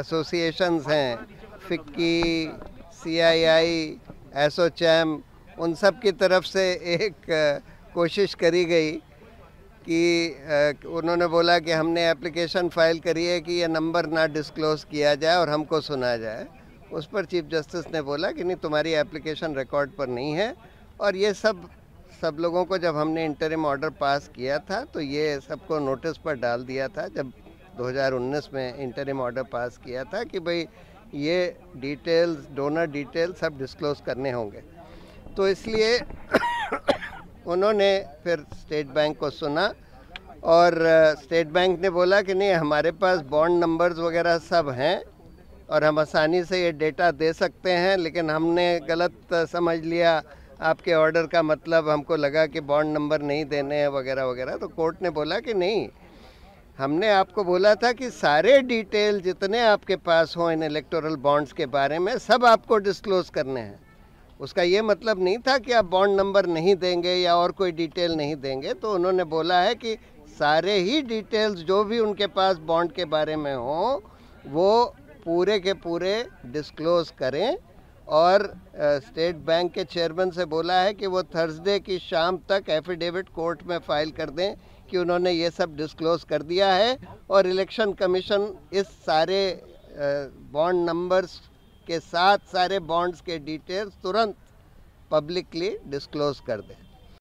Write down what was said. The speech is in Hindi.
एसोसिएशंस हैं, फिक्की सीआईआई एसोचैम, उन सब की तरफ़ से एक कोशिश करी गई कि उन्होंने बोला कि हमने एप्लीकेशन फ़ाइल करी है कि यह नंबर ना डिस्क्लोज़ किया जाए और हमको सुना जाए। उस पर चीफ जस्टिस ने बोला कि नहीं, तुम्हारी एप्लीकेशन रिकॉर्ड पर नहीं है और ये सब सब लोगों को जब हमने इंटरिम ऑर्डर पास किया था तो ये सबको नोटिस पर डाल दिया था जब 2019 में इंटरिम ऑर्डर पास किया था कि भाई ये डिटेल्स डोनर डिटेल्स सब डिस्क्लोज करने होंगे। तो इसलिए उन्होंने फिर स्टेट बैंक को सुना और स्टेट बैंक ने बोला कि नहीं, हमारे पास बॉन्ड नंबर्स वगैरह सब हैं और हम आसानी से ये डेटा दे सकते हैं, लेकिन हमने गलत समझ लिया। आपके ऑर्डर का मतलब हमको लगा कि बॉन्ड नंबर नहीं देने हैं वगैरह वगैरह। तो कोर्ट ने बोला कि नहीं हमने आपको बोला था कि सारे डिटेल जितने आपके पास हों इन इलेक्टोरल बॉन्ड्स के बारे में, सब आपको डिस्क्लोज करने हैं। उसका ये मतलब नहीं था कि आप बॉन्ड नंबर नहीं देंगे या और कोई डिटेल नहीं देंगे तो उन्होंने बोला है कि सारे ही डिटेल्स जो भी उनके पास बॉन्ड के बारे में हों, वो पूरे के पूरे डिस्क्लोज करें। और स्टेट बैंक के चेयरमैन से बोला है कि वो थर्सडे की शाम तक एफिडेविट कोर्ट में फ़ाइल कर दें कि उन्होंने ये सब डिस्क्लोज कर दिया है और इलेक्शन कमीशन इस सारे बॉन्ड नंबर्स के साथ सारे बॉन्ड्स के डिटेल्स तुरंत पब्लिकली डिस्क्लोज कर दें।